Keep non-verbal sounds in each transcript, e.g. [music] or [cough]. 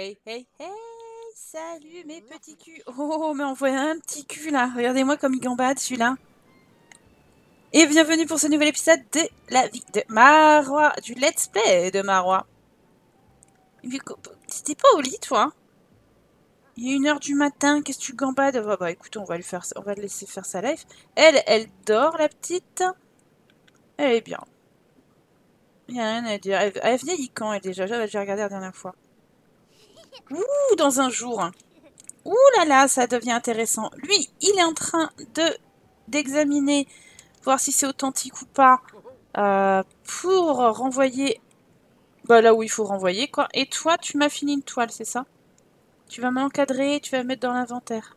Hey, hey, hey Salut mes petits culs. Oh, mais on voit un petit cul là. Regardez-moi comme il gambade celui-là. Et bienvenue pour ce nouvel épisode de la vie de Marois Du let's play de Marois. C'était pas au lit toi Il est une heure du matin, qu'est-ce que tu gambades? Bah, bah écoute, on va, lui faire, on va le laisser faire sa life. Elle, elle dort la petite? Elle est bien. Il a rien à dire. Elle, elle vieillit quand elle déjà? J'ai regardé la dernière fois. Ouh, dans un jour. Ouh là là, ça devient intéressant. Lui, il est en train de d'examiner, voir si c'est authentique ou pas, euh, pour renvoyer bah, là où il faut renvoyer. quoi. Et toi, tu m'as fini une toile, c'est ça? Tu vas m'encadrer, tu vas me mettre dans l'inventaire.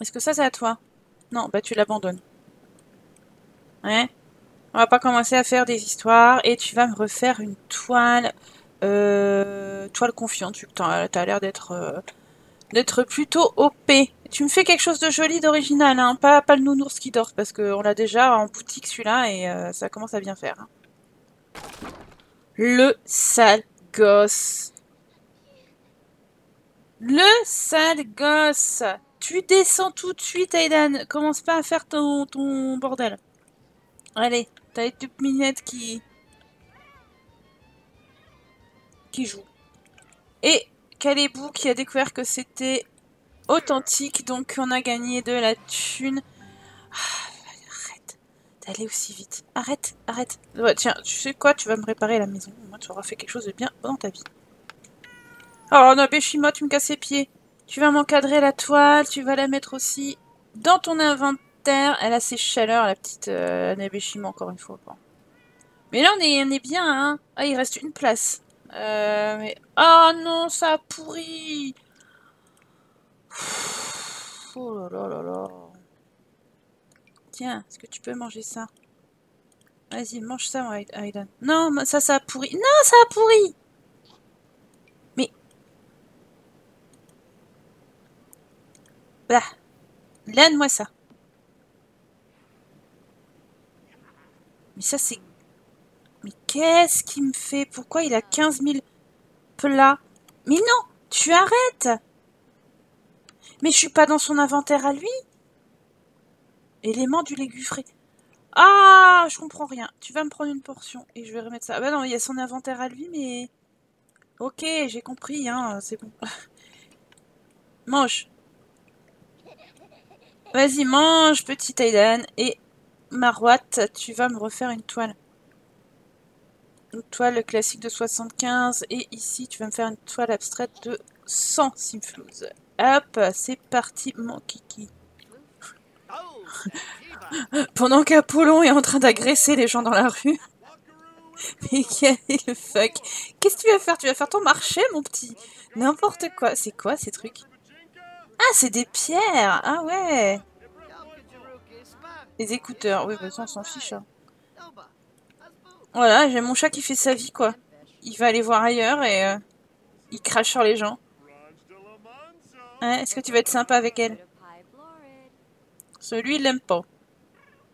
Est-ce que ça, c'est à toi? Non, bah tu l'abandonnes. Ouais On va pas commencer à faire des histoires et tu vas me refaire une toile euh, toile confiante, tu as, as l'air d'être euh, d'être plutôt OP. Tu me fais quelque chose de joli, d'original, hein pas, pas le nounours qui dort, parce qu'on l'a déjà en boutique celui-là, et euh, ça commence à bien faire. Hein. Le sale gosse. Le sale gosse. Tu descends tout de suite, Aidan. Commence pas à faire ton, ton bordel. Allez, t'as les petites minettes qui, qui joue. Et Calébou qui a découvert que c'était authentique, donc on a gagné de la thune. Ah, arrête d'aller aussi vite. Arrête, arrête. tiens, tu sais quoi, tu vas me réparer la maison. Moi, tu auras fait quelque chose de bien dans ta vie. Oh, Nabeshima, tu me casses les pieds. Tu vas m'encadrer la toile, tu vas la mettre aussi dans ton inventaire. Elle a ses chaleurs, la petite euh, Nabeshima, encore une fois. Mais là, on est, on est bien, hein. Ah, il reste une place. Euh, mais... Oh non, ça a pourri Oh là là là Tiens, est-ce que tu peux manger ça? Vas-y, mange ça, Aidan. Non, ça, ça a pourri. Non, ça a pourri Mais... Bah, Laine-moi ça. Mais ça, c'est qu'est-ce qu'il me fait? Pourquoi il a 15 000 plats? Mais non Tu arrêtes Mais je suis pas dans son inventaire à lui Élément du légume frais. Ah Je comprends rien. Tu vas me prendre une portion et je vais remettre ça. Ah bah non, il y a son inventaire à lui, mais... Ok, j'ai compris, hein, c'est bon. [laughs] mange Vas-y, mange, petit Aidan. Et Marouat, tu vas me refaire une toile une toile classique de 75 et ici tu vas me faire une toile abstraite de 100 simflouz. Hop, c'est parti mon kiki. [laughs] Pendant qu'Apollon est en train d'agresser les gens dans la rue. [laughs] Mais quel est le fuck? Qu'est-ce que tu vas faire? Tu vas faire ton marché mon petit N'importe quoi. C'est quoi ces trucs? Ah, c'est des pierres Ah ouais Les écouteurs. Oui, bah ça on s'en fiche. Hein. Voilà, j'ai mon chat qui fait sa vie, quoi. Il va aller voir ailleurs et euh, il crache sur les gens. Est-ce que tu vas être sympa avec elle? Celui, il l'aime pas.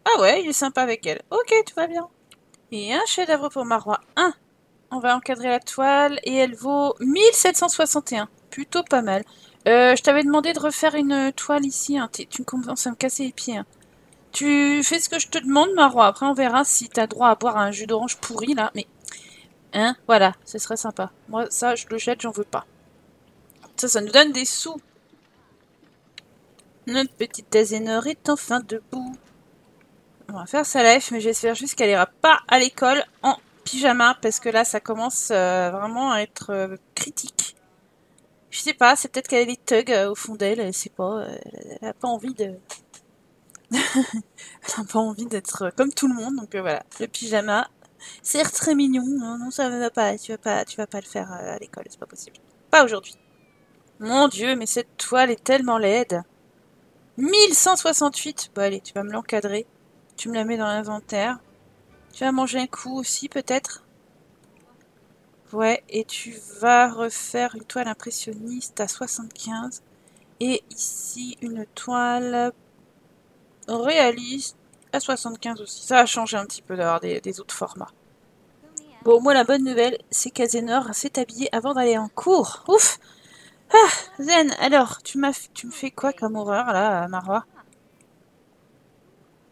Ah ouais, il est sympa avec elle. Ok, tout va bien. Et un chef-d'œuvre pour Marois. 1. On va encadrer la toile et elle vaut 1761. Plutôt pas mal. Euh, je t'avais demandé de refaire une toile ici. Hein. Tu commences à me casser les pieds. Hein. Tu fais ce que je te demande, Maro. Après, on verra si t'as droit à boire un jus d'orange pourri, là. Mais, hein, voilà, ce serait sympa. Moi, ça, je le jette, j'en veux pas. Ça, ça nous donne des sous. Notre petite Azénor est enfin debout. On va faire sa life, mais j'espère juste qu'elle ira pas à l'école en pyjama, parce que là, ça commence euh, vraiment à être euh, critique. Je sais pas, c'est peut-être qu'elle a des thugs euh, au fond d'elle, elle sait pas, elle a pas envie de [laughs] elle pas envie d'être comme tout le monde, donc euh, voilà, le pyjama, c'est très mignon, non, non, ça va pas, tu vas pas, tu vas pas le faire euh, à l'école, c'est pas possible. Pas aujourd'hui. Mon dieu, mais cette toile est tellement laide. 1168 Bon allez, tu vas me l'encadrer. Tu me la mets dans l'inventaire. Tu vas manger un coup aussi, peut-être? Ouais, et tu vas refaire une toile impressionniste à 75. Et ici, une toile réaliste à 75 aussi. Ça a changé un petit peu d'avoir des, autres formats. Bon, moi, la bonne nouvelle, c'est qu'Azenor s'est habillé avant d'aller en cours. Ouf Ah, Zen, alors, tu, m'as, tu me fais quoi comme horreur, là, Marwa?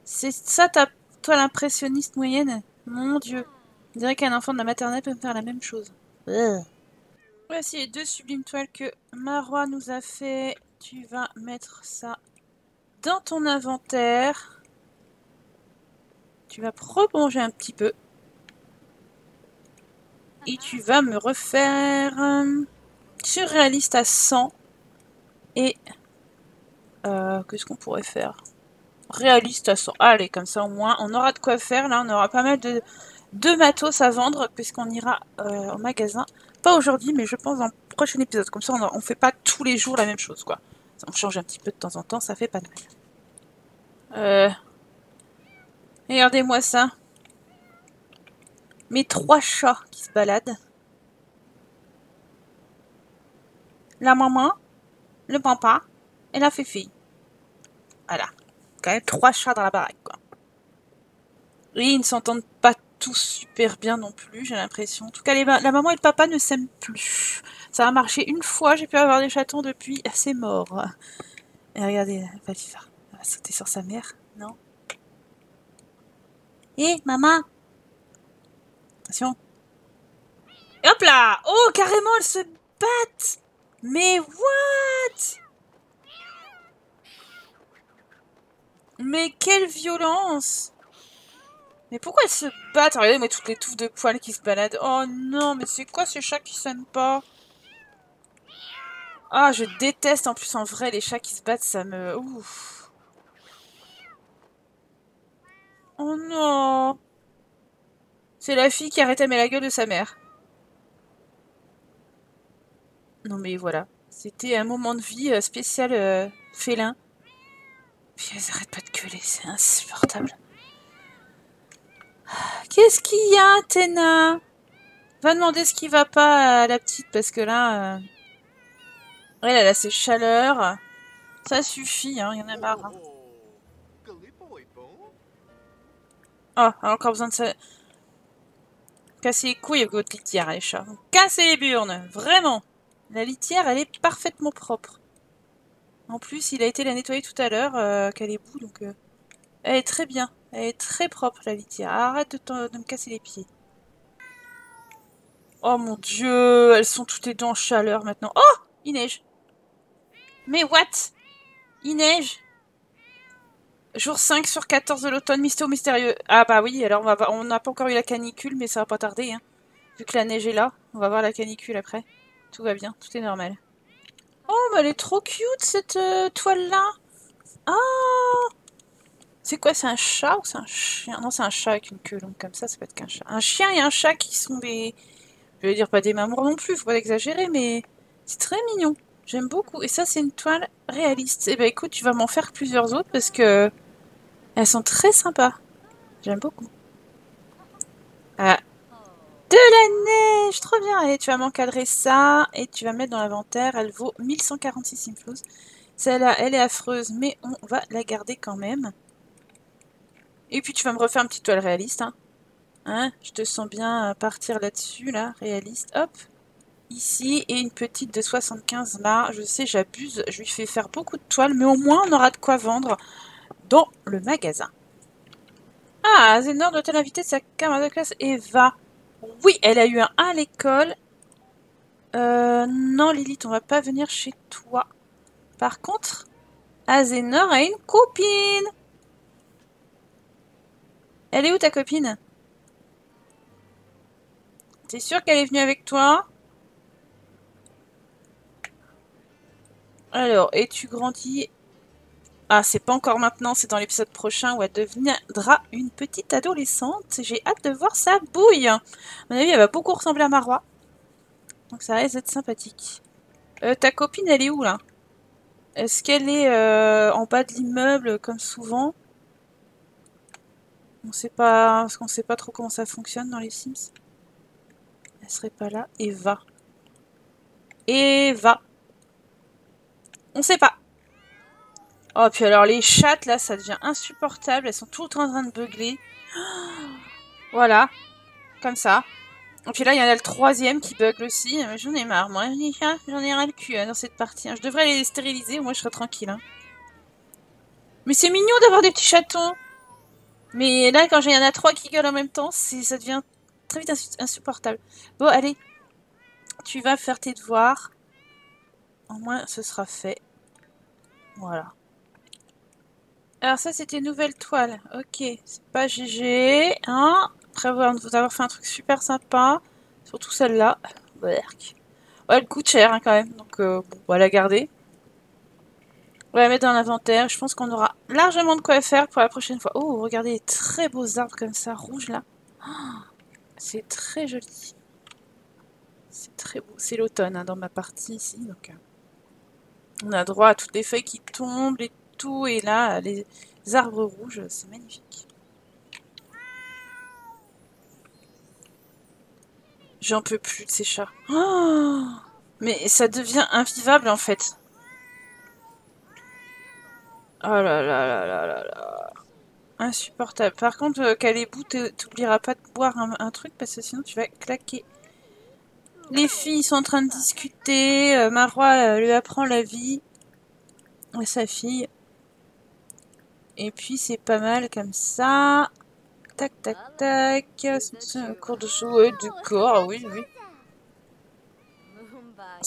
C'est ça, ta toi l'impressionniste moyenne? Mon Dieu. On dirait qu'un enfant de la maternelle peut me faire la même chose. Voici les deux sublimes toiles que Marwa nous a fait. Tu vas mettre ça dans ton inventaire. Tu vas prolonger un petit peu. Et tu vas me refaire euh, surréaliste à 100 et euh, qu'est-ce qu'on pourrait faire? Réaliste à 100 allez comme ça au moins on aura de quoi faire. Là on aura pas mal de, matos à vendre puisqu'on ira euh, au magasin. Pas aujourd'hui mais je pense dans le prochain épisode. Comme ça on, on fait pas tous les jours la même chose quoi on change un petit peu de temps en temps ça fait pas de mal euh, regardez-moi ça mes trois chats qui se baladent. La maman, le papa et la fifi. Voilà. Quand même trois chats dans la baraque, quoi. Oui, ils ne s'entendent pas super bien non plus, j'ai l'impression. En tout cas, la maman et le papa ne s'aiment plus. Ça a marché une fois, j'ai pu avoir des chatons depuis, c'est mort. Et regardez, va, elle va sauter sur sa mère, non? Hé, maman Attention. Et hop là Oh, carrément, elles se battent Mais what? Mais quelle violence Mais pourquoi elles se battent? Regardez, moi, toutes les touffes de poils qui se baladent. Oh non, mais c'est quoi ces chats qui s'aiment pas? Ah, je déteste en plus en vrai les chats qui se battent, ça me... Ouf. Oh non c'est la fille qui arrête à mettre la gueule de sa mère. Non mais voilà. C'était un moment de vie euh, spécial euh, félin. Puis elles arrêtent pas de gueuler, c'est insupportable. Qu'est-ce qu'il y a, Tena? Va demander ce qui va pas à la petite, parce que là... Euh, elle, a ses. Ça suffit, hein, il y en a marre. Hein. Oh, elle a encore besoin de ça. Cassez les couilles avec votre litière, les chats. Cassez les burnes, vraiment. La litière, elle est parfaitement propre. En plus, il a été la nettoyer tout à l'heure, euh, qu'elle est bout, donc... Euh, elle est très bien. Elle est très propre, la litière. Arrête de, me casser les pieds. Oh mon dieu, elles sont toutes les deux en chaleur maintenant. Oh Il neige. Mais what? Il neige Jour 5 sur 14 de l'automne, mystère mystérieux. Ah bah oui, alors on n'a pas encore eu la canicule, mais ça va pas tarder. Hein. Vu que la neige est là, on va voir la canicule après. Tout va bien, tout est normal. Oh, bah elle est trop cute cette euh, toile-là. Ah C'est quoi, c'est un chat ou c'est un chien? Non, c'est un chat avec une queue longue comme ça, ça peut être qu'un chat. Un chien et un chat qui sont des... Je vais dire pas des mamours non plus, faut pas exagérer, mais c'est très mignon. J'aime beaucoup. Et ça, c'est une toile réaliste. Eh ben écoute, tu vas m'en faire plusieurs autres parce que elles sont très sympas. J'aime beaucoup. Ah. De la neige Trop bien Allez, tu vas m'encadrer ça et tu vas mettre dans l'inventaire. Elle vaut 1146 simflouz. Celle-là, elle est affreuse, mais on va la garder quand même. Et puis tu vas me refaire un petit toile réaliste. Hein. hein Je te sens bien partir là-dessus, là, réaliste. Hop Ici, et une petite de 75 là. Je sais, j'abuse. Je lui fais faire beaucoup de toiles, mais au moins on aura de quoi vendre dans le magasin. Ah, Zénor doit-elle inviter sa camarade de classe? Eva Oui, elle a eu un à l'école. Euh, non, Lilith, on va pas venir chez toi. Par contre, Azénor a une copine. Elle est où ta copine? T'es sûr qu'elle est venue avec toi? Alors, et tu grandis ah, c'est pas encore maintenant, c'est dans l'épisode prochain où elle deviendra une petite adolescente. J'ai hâte de voir sa bouille. À mon avis, elle va beaucoup ressembler à Marois. Donc ça risque d'être sympathique. Euh, ta copine, elle est où, là? Est-ce qu'elle est, euh, en bas de l'immeuble, comme souvent? On sait pas... Sait pas trop comment ça fonctionne dans les Sims. Elle serait pas là. Eva. Eva. On sait pas. Oh, puis alors les chattes, là, ça devient insupportable. Elles sont toutes en train de beugler. [gasps] Voilà. Comme ça. Et puis là, il y en a le troisième qui bug aussi. J'en ai marre, moi. J'en ai ras le cul hein, dans cette partie. Je devrais les stériliser, moi je serais tranquille. Hein. Mais c'est mignon d'avoir des petits chatons. Mais là, quand il y en a trois qui gueulent en même temps, ça devient très vite insupportable. Bon, allez. Tu vas faire tes devoirs. Au moins, ce sera fait. Voilà. Alors ça, c'était nouvelle toile. Ok, c'est pas GG. Hein Après vous avoir fait un truc super sympa. Surtout celle-là. elle coûte cher hein, quand même. Donc, euh, on va la garder. On va la mettre dans l'inventaire. Je pense qu'on aura largement de quoi faire pour la prochaine fois. Oh, regardez les très beaux arbres comme ça, rouges là. Oh, c'est très joli. C'est très beau. C'est l'automne hein, dans ma partie ici. Donc, euh, on a droit à toutes les feuilles qui tombent, et tout. Et là, les arbres rouges, c'est magnifique. J'en peux plus de ces chats. Oh mais ça devient invivable en fait. Oh là là là là là. Insupportable. Par contre, euh, Calébou, t'oublieras pas de boire un, truc parce que sinon tu vas claquer. Les filles sont en train de discuter. Euh, Marois euh, lui apprend la vie à sa fille. Et puis c'est pas mal comme ça. Tac, tac, tac. C'est un cours de souhait du corps, oui, oui.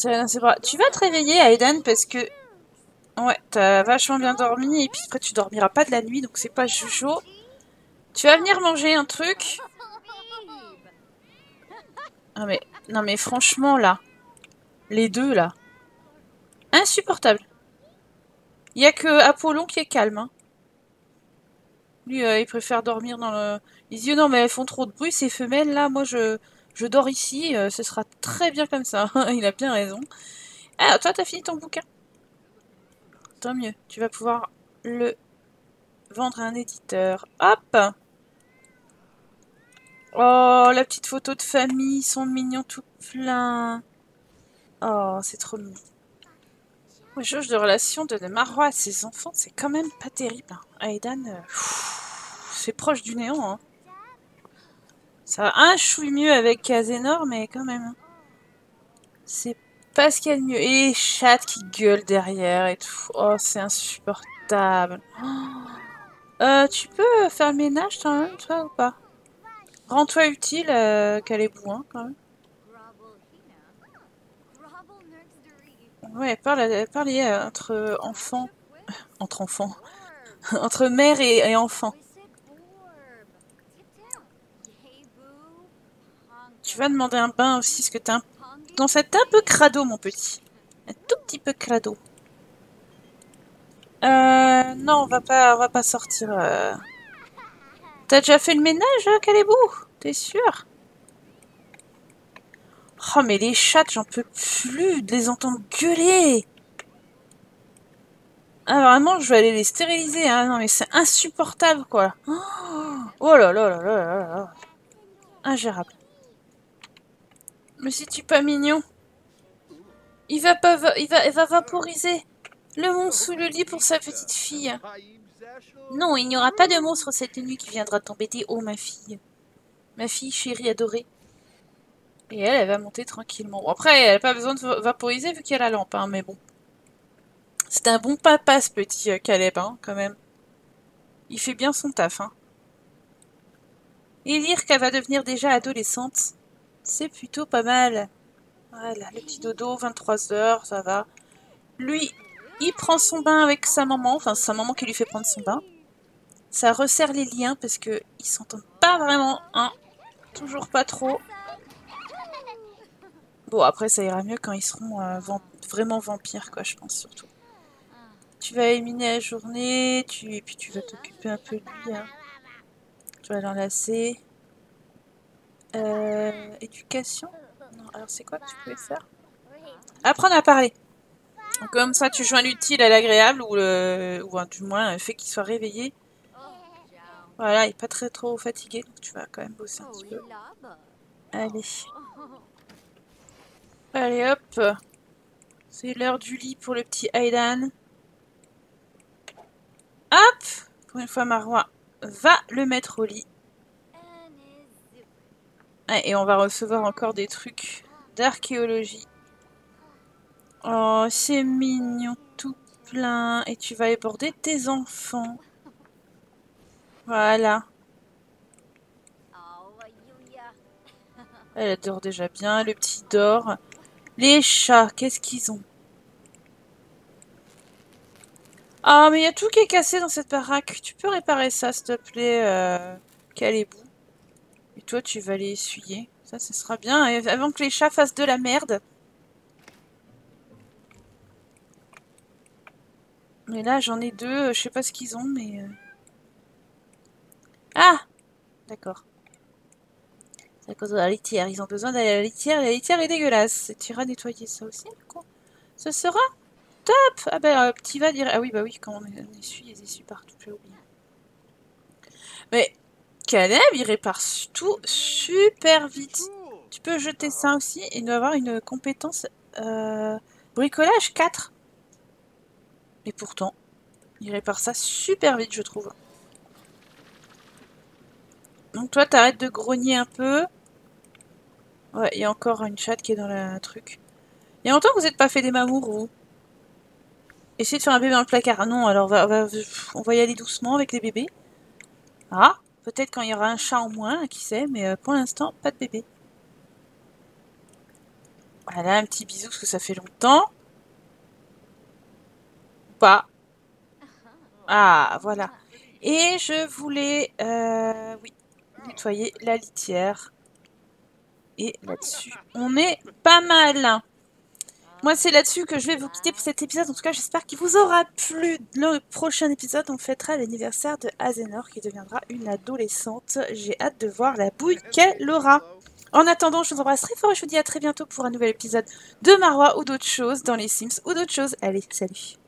Pas... Tu vas te réveiller, Aiden, parce que Ouais, t'as vachement bien dormi et puis après tu dormiras pas de la nuit donc c'est pas chaud. Tu vas venir manger un truc Ah mais non mais franchement là, les deux là, insupportable. Il y a que Apollon qui est calme. Hein. Lui, euh, il préfère dormir dans le. Il dit non mais elles font trop de bruit ces femelles là. Moi je je dors ici. Euh, ce sera très bien comme ça. [laughs] il a bien raison. Ah toi t'as fini ton bouquin tant mieux. Tu vas pouvoir le vendre à un éditeur. Hop Oh, la petite photo de famille, ils sont mignons tout plein. Oh, c'est trop mignon. Le juge de relation de Marois à ses enfants, c'est quand même pas terrible. Hein. Aidan, euh, c'est proche du néant. Hein. Ça va un chouille mieux avec Azénor, mais quand même. Hein. C'est pas ce qu'il y a mieux. Et les chats qui gueulent derrière et tout. Oh, c'est insupportable. Euh, tu peux faire le ménage, toi, même, toi, ou pas? Rends-toi utile, euh, qu'elle est quand même. Ouais, parle, parlez euh, entre enfants. [laughs] entre enfants. [laughs] entre mère et, et enfant. Tu vas demander un bain aussi, parce que t'es un non, c'est un peu crado, mon petit. Un tout petit peu crado. Euh, non, on va pas, on va pas sortir. Euh. T'as déjà fait le ménage, euh, Calébou T'es sûr? Oh, mais les chats, j'en peux plus de les entendre gueuler. Ah, vraiment, je vais aller les stériliser. Hein. Non, mais c'est insupportable, quoi. Oh là là là là là là. Ingérable. Mais si tu pas mignon Il va pas il va, il va vaporiser le monstre sous le lit pour sa petite fille. Non, il n'y aura pas de monstre cette nuit qui viendra t'embêter, oh ma fille. Ma fille chérie adorée. Et elle, elle va monter tranquillement. après, elle n'a pas besoin de vaporiser vu qu'il y a la lampe, hein, mais bon. C'est un bon papa, ce petit euh, Caleb, hein, quand même. Il fait bien son taf, hein. Et lire qu'elle va devenir déjà adolescente. C'est plutôt pas mal. Voilà, le petit dodo, 23 heures, ça va. Lui, il prend son bain avec sa maman, enfin sa maman qui lui fait prendre son bain. Ça resserre les liens parce que ils s'entendent pas vraiment, hein. Toujours pas trop. Bon, après ça ira mieux quand ils seront euh, vraiment vampires, quoi, je pense surtout. Tu vas éliminer la journée, tu... et puis tu vas t'occuper un peu de lui. Hein. Tu vas l'enlacer. Euh, éducation? Alors c'est quoi que tu pouvais faire? Apprendre à parler. Comme ça, tu joins l'utile à l'agréable, ou, du moins fait qu'il soit réveillé. Voilà, il n'est pas très trop fatigué, donc tu vas quand même bosser un petit peu. Allez. Allez hop. C'est l'heure du lit pour le petit Aidan. Hop Pour une fois, Marois va le mettre au lit. Et on va recevoir encore des trucs d'archéologie. Oh, c'est mignon, tout plein. Et tu vas éborder tes enfants. Voilà. Elle dort déjà bien, le petit dort. Les chats, qu'est-ce qu'ils ont? Ah, mais il y a tout qui est cassé dans cette baraque. Tu peux réparer ça, s'il te plaît, euh, Calébou. Toi, tu vas les essuyer. Ça, ce sera bien, avant que les chats fassent de la merde. Mais là, j'en ai deux. Je sais pas ce qu'ils ont, mais... Euh. Ah D'accord. C'est à cause de la litière. Ils ont besoin d'aller à la litière. La litière est dégueulasse. Tu iras nettoyer ça aussi, quoi. Ce sera top Ah ben, petit va dire... Ah oui, bah oui, quand on essuie, ils essuient partout. J'ai. Mais Caleb, il répare tout super vite. Tu peux jeter ça aussi. Il doit avoir une compétence... Euh, bricolage 4. Et pourtant, il répare ça super vite, je trouve. Donc toi, t'arrêtes de grogner un peu. Ouais, il y a encore une chatte qui est dans la truc. Il y a longtemps que vous n'êtes pas fait des mamours, vous Essayez de faire un bébé dans le placard. Non, alors on va y aller doucement avec les bébés. Ah, peut-être quand il y aura un chat en moins, qui sait, mais euh, pour l'instant, pas de bébé. Voilà, un petit bisou parce que ça fait longtemps. Pas. Ah, voilà. Et je voulais, euh, nettoyer la litière. Et là-dessus, on est pas mal. Moi, c'est là-dessus que je vais vous quitter pour cet épisode. En tout cas, j'espère qu'il vous aura plu. Le prochain épisode, on fêtera l'anniversaire de Azenor qui deviendra une adolescente. J'ai hâte de voir la bouille qu'elle aura. En attendant, je vous embrasse très fort et je vous dis à très bientôt pour un nouvel épisode de Marwa ou d'autres choses dans les Sims ou d'autres choses. Allez, salut